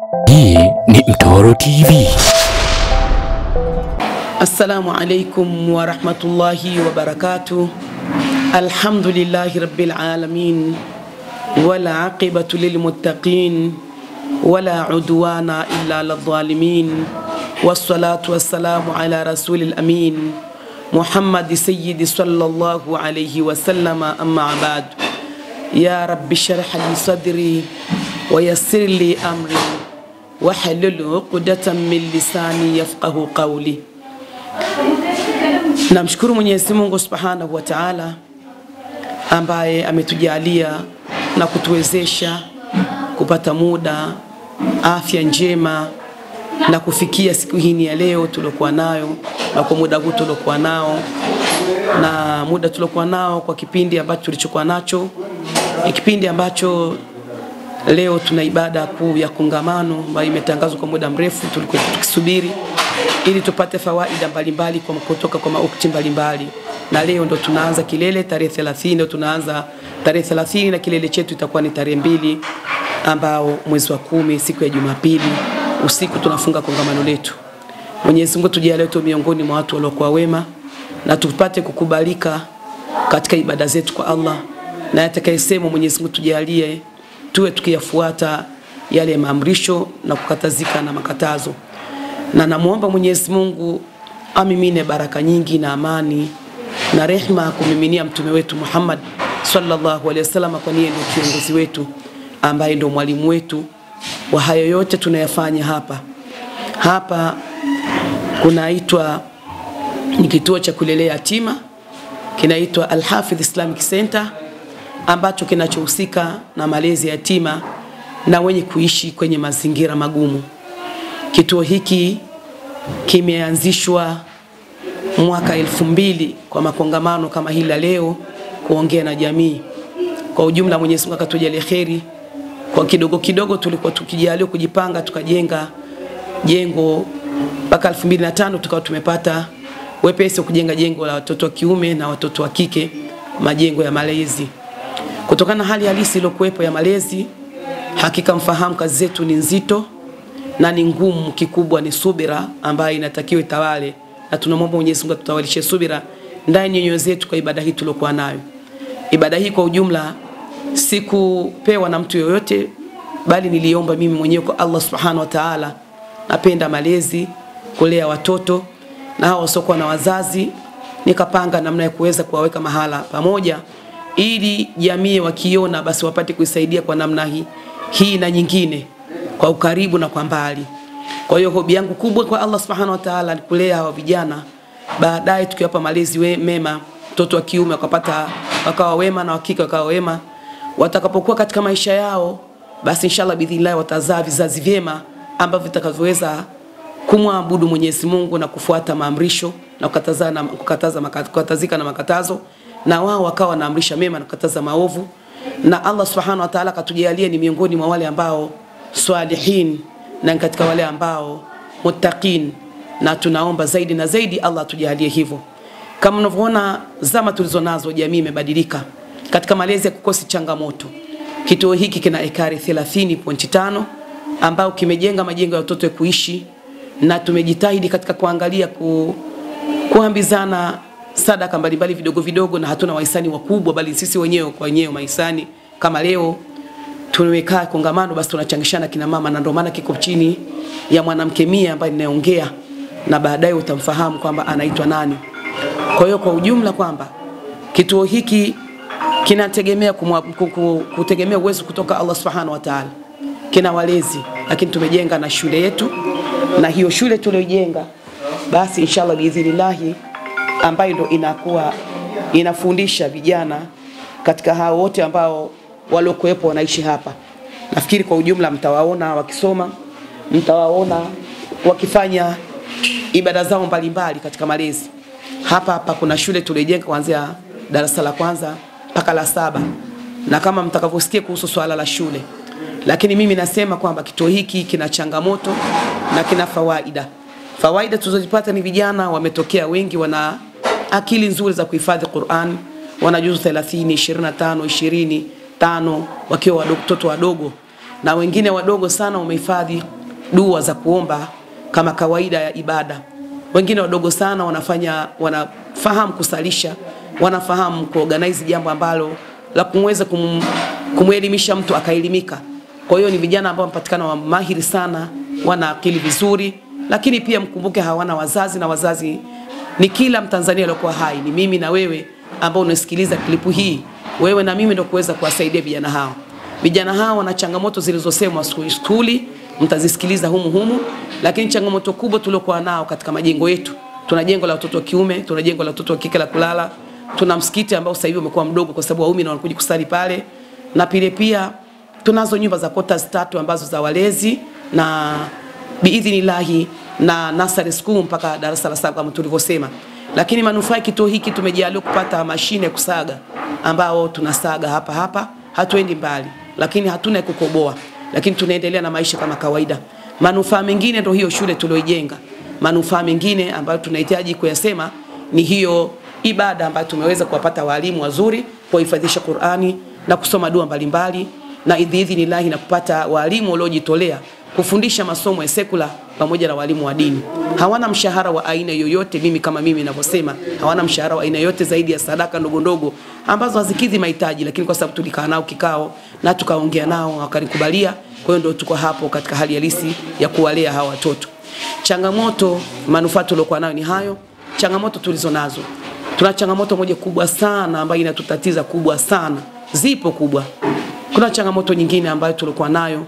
Hii ni Mtoro TV. Assalamu alaikum wa rahmatullahi wa barakatuh. Alhamdulillahi rabbil alamin wala aqibatu lil lilmuttaqin wala udwana illa ala zalimin wassalatu wassalamu ala rasulil amin Muhammad sayyidi sallallahu alayhi wa sallama amma أما ya rabbi رب li sadri wa yassir li amri wahlul uqdatan min lisani yafqahu qawli. Namshukuru Mwenyezi Mungu Subhanahu wa Ta'ala ambaye ametujalia na kutuwezesha kupata muda, afya njema na kufikia siku hii ya leo tuliokuwa nayo na kwa muda huu tuliokuwa nao na muda tuliokuwa nao kwa kipindi ambacho tulichokuwa nacho kipindi ambacho leo tuna ibada kuu ya kongamano ambayo imetangazwa kwa muda mrefu, tulikuwa tukisubiri ili tupate fawaida mbalimbali kwa kutoka kwa maukti mbalimbali, na leo ndo tunaanza kilele tarehe 30, ndo tunaanza tarehe 30 na kilele chetu itakuwa ni tarehe mbili ambao mwezi wa kumi siku ya Jumapili usiku tunafunga kongamano letu. Mwenyezi Mungu tujalie tu miongoni mwa watu waliokuwa wema na tupate kukubalika katika ibada zetu kwa Allah, na atakayesema Mwenyezi Mungu tujalie tuwe tukiyafuata yale maamrisho na kukatazika na makatazo, na namwomba Mwenyezi Mungu amimine baraka nyingi na amani na rehma kumiminia mtume wetu Muhammad sallallahu alaihi wasallam, kwa niye ndio kiongozi wetu ambaye ndio mwalimu wetu wa hayo yote tunayafanya hapa. Hapa kunaitwa ni kituo cha kulelea yatima, kinaitwa Al-Hafidh Islamic Center ambacho kinachohusika na malezi ya yatima na wenye kuishi kwenye mazingira magumu. Kituo hiki kimeanzishwa mwaka elfu mbili kwa makongamano kama hili la leo, kuongea na jamii kwa ujumla. Mwenyezi Mungu akatujalie kheri. Kwa kidogo kidogo tulikuwa tukijaliwa kujipanga, tukajenga jengo mpaka 2005 tukawa tumepata wepesi wa kujenga jengo la watoto wa kiume na watoto wa kike, majengo ya malezi. Kutokana na hali halisi iliyokuwepo ya malezi, hakika mfahamu kazi zetu ni nzito na ni ngumu. Kikubwa ni subira ambayo inatakiwa itawale, na tunamwomba Mwenyezi Mungu atutawalishe subira ndani ya nyoyo zetu kwa ibada hii tuliokuwa nayo. Ibada hii kwa ujumla sikupewa na mtu yoyote, bali niliomba mimi mwenyewe kwa Allah Subhanahu wa Ta'ala. Napenda malezi, kulea watoto na hao wasiokuwa na wazazi, nikapanga namna ya kuweza kuwaweka mahala pamoja ili jamii wakiona basi wapate kuisaidia kwa namna hii hii na nyingine kwa ukaribu na kwa mbali. Kwa hiyo hobi yangu kubwa kwa Allah Subhanahu wa Ta'ala ni kulea hawa vijana, baadaye tukiwapa malezi we, mema, mtoto wa kiume wakapata wakawa wema na wakike wakawa wema, watakapokuwa katika maisha yao, basi inshallah bidhinillah watazaa vizazi vyema ambavyo vitakavyoweza kumwabudu Mwenyezi Mungu na kufuata maamrisho na kukataza na kukataza kukatazika na makatazo na wao wakawa wanaamrisha mema na kukataza maovu, na Allah subhanahu wa ta'ala katujalie ni miongoni mwa wale ambao swalihin na katika wale ambao muttaqin, na tunaomba zaidi na zaidi Allah atujalie hivyo. Kama unavyoona zama tulizonazo, jamii imebadilika. Katika malezi ya kukosi changamoto, kituo hiki kina ekari 30.5 ambao kimejenga majengo ya watoto ya kuishi, na tumejitahidi katika kuangalia ku, kuambizana sadaka mbalimbali vidogo vidogo, na hatuna wahisani wakubwa, bali sisi wenyewe kwa wenyewe mahisani. Kama leo tumekaa kongamano, basi tunachangishana kina mama, na ndio maana kiko chini ya mwanamke mia ambaye ninaongea, na baadaye utamfahamu kwamba anaitwa nani. Kwa hiyo kwa ujumla kwamba kituo hiki kinategemea kutegemea uwezo kutoka Allah Subhanahu wa Ta'ala, kina walezi, lakini tumejenga na shule yetu, na hiyo shule tuliyojenga basi inshallah biidhnillahi ambayo ndo inakuwa inafundisha vijana katika hao wote ambao waliokuwepo wanaishi hapa. Nafikiri kwa ujumla mtawaona wakisoma, mtawaona wakifanya ibada zao mbalimbali katika malezi. Hapa hapa kuna shule tulijenga kuanzia darasa la kwanza mpaka la saba, na kama mtakavyosikia kuhusu swala la shule, lakini mimi nasema kwamba kituo hiki kina changamoto na kina fawaida. Fawaida tulizozipata ni vijana wametokea wengi, wana akili nzuri za kuhifadhi Qur'an, wana juzu 30, 25, 20, 5 wakiwa watoto wadogo na wengine wadogo sana wamehifadhi dua za kuomba kama kawaida ya ibada. Wengine wadogo sana wanafanya wanafahamu kusalisha, wanafahamu kuorganize jambo ambalo la kumweza kum, kumwelimisha mtu akaelimika. Kwa hiyo ni vijana ambao wamepatikana wa mahiri sana, wana akili vizuri, lakini pia mkumbuke hawana wazazi na wazazi ni kila Mtanzania aliyokuwa hai, ni mimi na wewe ambao unasikiliza klipu hii, wewe na mimi ndio kuweza kuwasaidia vijana hao. Vijana hao wana changamoto zilizosemwa skuli, mtazisikiliza humu humu, lakini changamoto kubwa tuliokuwa nao katika majengo yetu, tuna jengo la watoto wa kiume, tuna jengo la watoto wa kike la kulala, tuna msikiti ambao sasa hivi umekuwa mdogo kwa sababu waumini wanakuja kusali pale, na pile pia tunazo nyumba za quarters tatu ambazo za walezi na biidhnillahi na nursery school mpaka darasa la saba kama tulivyosema. Lakini manufaa ya kituo hiki tumejaliwa kupata mashine kusaga ambao tunasaga hapa hapa, hatuendi mbali, lakini hatuna kukoboa, lakini tunaendelea na maisha kama kawaida. Manufaa mengine ndio hiyo shule tulioijenga. Manufaa mengine ambayo tunahitaji kuyasema ni hiyo ibada ambayo tumeweza kuwapata walimu wazuri kuhifadhisha Qur'ani na kusoma dua mbalimbali na idhinillahi na kupata walimu waliojitolea kufundisha masomo ya sekula pamoja na walimu wa dini. Hawana mshahara wa aina yoyote, mimi kama mimi ninavyosema, hawana mshahara wa aina yoyote zaidi ya sadaka ndogo ndogo ambazo hazikidhi mahitaji, lakini kwa sababu tulikaa nao kikao na tukaongea nao wakanikubalia, kwa hiyo ndio tuko hapo katika hali halisi ya kuwalea hawa watoto. Changamoto, manufaa tuliokuwa nayo ni hayo. Changamoto tulizo nazo, tuna changamoto moja kubwa sana ambayo inatutatiza kubwa sana, zipo kubwa. Kuna changamoto nyingine ambayo tulikuwa nayo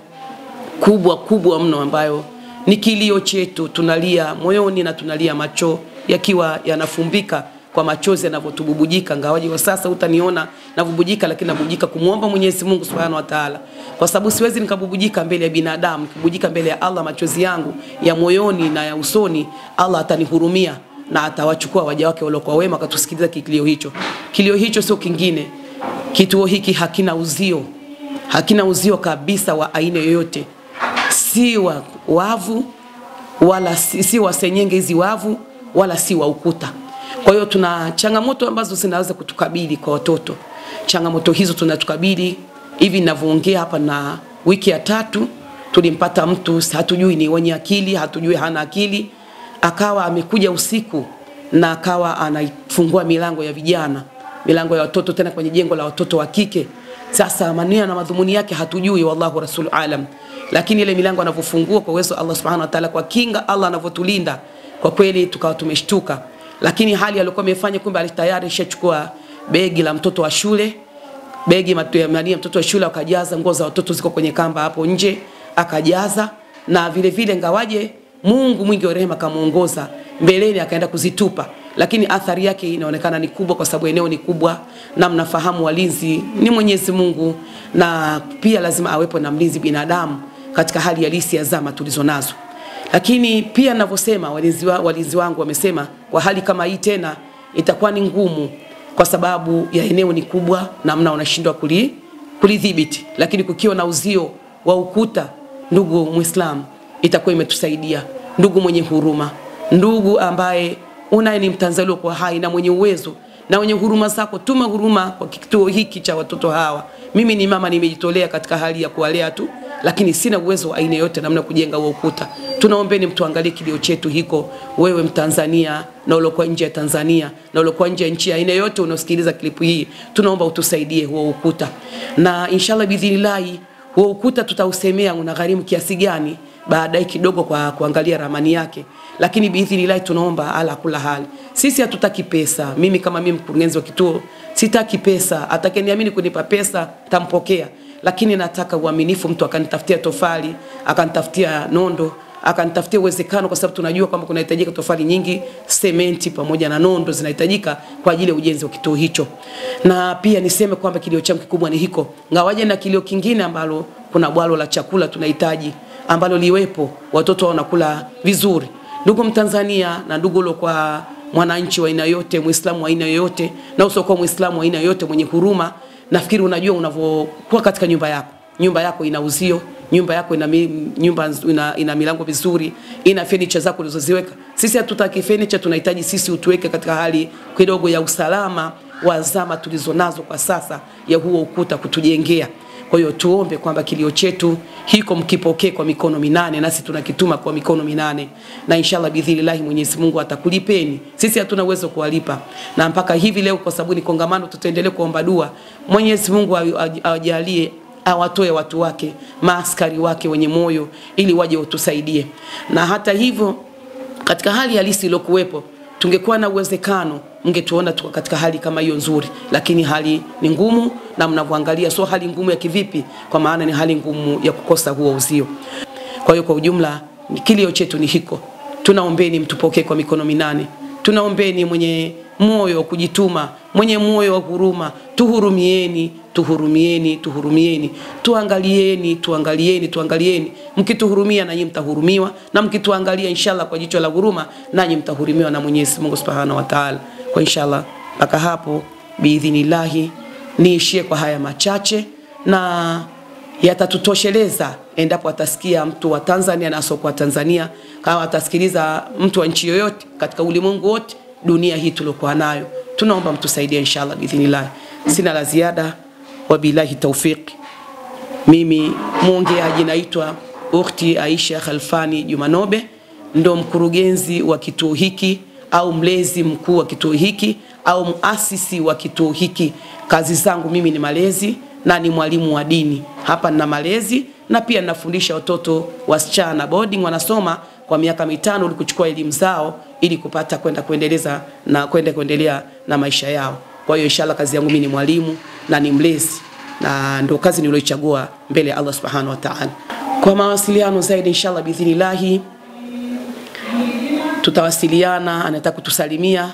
kubwa kubwa mno ambayo ni kilio chetu, tunalia moyoni na tunalia macho yakiwa yanafumbika kwa machozi yanavyotububujika. Ngawaji wa sasa utaniona navubujika, lakini nabubujika kumwomba Mwenyezi Mungu Subhanahu wa Ta'ala, kwa sababu siwezi nikabubujika mbele ya binadamu, nikibubujika mbele ya Allah, machozi yangu ya moyoni na ya usoni, Allah atanihurumia na atawachukua waja wake waliokuwa wema, akatusikiliza kilio hicho. Kilio hicho sio kingine, kituo hiki hakina uzio, hakina uzio kabisa wa aina yoyote si wa wavu wala si, si wa senyenge hizi wavu wala si wa ukuta. Kwa hiyo tuna changamoto ambazo zinaweza kutukabili kwa watoto. Changamoto hizo tunatukabili hivi ninavyoongea hapa, na wiki ya tatu tulimpata mtu hatujui ni wenye akili, hatujui hana akili, akawa amekuja usiku na akawa anafungua milango ya vijana, milango ya watoto, tena kwenye jengo la watoto wa kike. Sasa maneno na madhumuni yake hatujui, wallahu rasul alam lakini ile milango anavyofungua kwa uwezo Allah subhanahu wa ta'ala, kwa kinga Allah anavyotulinda, kwa kweli tukawa tumeshtuka. Lakini hali aliyokuwa amefanya, kumbe tayari ishachukua begi la mtoto wa shule, begi ya mtoto wa shule, akajaza nguo za watoto ziko kwenye kamba hapo nje, akajaza. Na vile vile, ngawaje Mungu mwingi wa rehema kamuongoza mbeleni, akaenda kuzitupa. Lakini athari yake inaonekana ni kubwa, kwa sababu eneo ni kubwa, na mnafahamu walinzi ni Mwenyezi Mungu, na pia lazima awepo na mlinzi binadamu katika hali halisi ya zama tulizo nazo. Lakini pia ninavyosema, walinzi, wa, walinzi wangu wamesema kwa hali kama hii tena itakuwa ni ngumu, kwa sababu ya eneo ni kubwa na mna unashindwa kuli kulidhibiti, lakini kukiwa na uzio wa ukuta, ndugu Muislamu, itakuwa imetusaidia. Ndugu mwenye huruma, ndugu ambaye unaye ni Mtanzania kwa hai na mwenye uwezo na wenye huruma zako, tuma huruma kwa kituo hiki cha watoto hawa. Mimi ni mama, nimejitolea katika hali ya kuwalea tu, lakini sina uwezo wa aina yote namna kujenga huo ukuta. Tunaombeni mtuangalie kilio chetu hiko, wewe Mtanzania na uliokuwa nje ya Tanzania na uliokuwa nje ya nchi aina yote unaosikiliza klipu hii, tunaomba utusaidie huo ukuta, na inshallah bidhinillahi huo ukuta tutausemea una gharimu kiasi gani baadaye kidogo kwa kuangalia ramani yake, lakini biidhinillahi tunaomba ala kula hali. Sisi hatutaki pesa. Mimi kama mimi mkurugenzi wa kituo sitaki pesa, atakeniamini kunipa pesa tampokea, lakini nataka uaminifu. Mtu akanitafutia tofali, akanitafutia nondo, akanitafutia uwezekano, kwa sababu tunajua kwamba kunahitajika tofali nyingi, sementi pamoja na nondo zinahitajika kwa ajili ya ujenzi wa kituo hicho. Na pia niseme kwamba kilio changu kikubwa ni hiko, ngawaje na kilio kingine ambalo kuna bwalo la chakula tunahitaji ambalo liwepo, watoto wanakula vizuri. Ndugu Mtanzania na ndugu kwa mwananchi wa aina yote, Muislamu wa aina yoyote na usiokuwa Muislamu wa aina yoyote mwenye huruma, nafikiri unajua unavyokuwa katika nyumba yako, nyumba yako ina uzio, nyumba yako ina, nyumba ina, ina milango vizuri, ina furniture zako ulizoziweka. Sisi hatutaki furniture, tunahitaji sisi utuweke katika hali kidogo ya usalama wa zama tulizonazo kwa sasa ya huo ukuta kutujengea. Kwa hiyo tuombe kwamba kilio chetu hiko mkipokee kwa mikono minane, nasi tunakituma kwa mikono minane, na inshallah bidhinillahi Mwenyezi Mungu atakulipeni. Sisi hatuna uwezo kuwalipa, na mpaka hivi leo, kwa sababu ni kongamano, tutaendelea kuomba dua Mwenyezi Mungu awajalie awatoe watu wake maaskari wake wenye moyo ili waje watusaidie. Na hata hivyo, katika hali halisi iliyokuwepo, tungekuwa na uwezekano mngetuona tuko katika hali kama hiyo nzuri, lakini hali ni ngumu, na mnavyoangalia sio hali ngumu ya kivipi, kwa maana ni hali ngumu ya kukosa huo uzio. Kwa hiyo kwa ujumla, kilio chetu ni hiko, tunaombeni mtupokee kwa mikono minane, tunaombeni mwenye moyo wa kujituma, mwenye moyo wa huruma, tuhurumieni, tuhurumieni, tuhurumieni, tuangalieni, tuangalieni, tuangalieni. Mkituhurumia nanyi mtahurumiwa, na mkituangalia inshallah kwa jicho la huruma, nanyi mtahurumiwa na Mwenyezi Mungu Subhanahu wa Ta'ala. Kwa inshallah mpaka hapo biidhinillahi, niishie kwa haya machache na yatatutosheleza endapo atasikia mtu wa Tanzania na asokuwa Tanzania, kama atasikiliza mtu wa nchi yoyote katika ulimwengu wote dunia hii tuliokuwa nayo, tunaomba mtusaidie inshallah biidhnillah. Sina la ziada, wabillahi taufiq. Mimi mwongeaji naitwa Ukhti Aisha Khalfani Jumanobe, ndo mkurugenzi wa kituo hiki au mlezi mkuu wa kituo hiki au muasisi wa kituo hiki. Kazi zangu mimi ni malezi na ni mwalimu wa dini. Hapa nina malezi na pia ninafundisha watoto wasichana boarding, wanasoma kwa miaka mitano ili kuchukua elimu zao ili kupata kwenda kuendeleza na kwenda kuendelea na maisha yao. Kwa hiyo inshallah, kazi yangu mimi ni mwalimu na ni mlezi, na ndio kazi niliyochagua mbele ya Allah subhanahu wa ta'ala. Kwa mawasiliano zaidi inshallah biidhnillahi tutawasiliana, anataka kutusalimia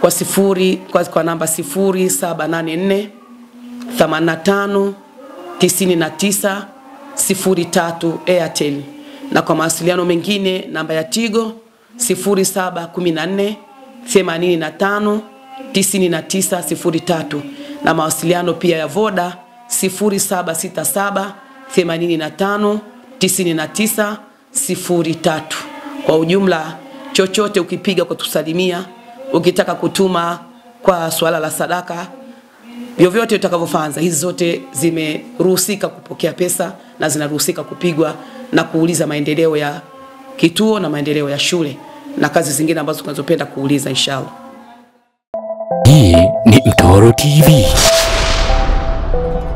kwa sifuri kwa, kwa namba 0784 85 99 03 Airtel, na kwa mawasiliano mengine namba ya Tigo 0714 85 9903 na mawasiliano pia ya Voda 0767 85 9903. Kwa ujumla, chochote ukipiga kwa tusalimia, ukitaka kutuma kwa swala la sadaka, vyovyote utakavyofanza, hizi zote zimeruhusika kupokea pesa na zinaruhusika kupigwa na kuuliza maendeleo ya kituo na maendeleo ya shule na kazi zingine ambazo tunazopenda kuuliza inshallah. Hii ni Mtoro TV.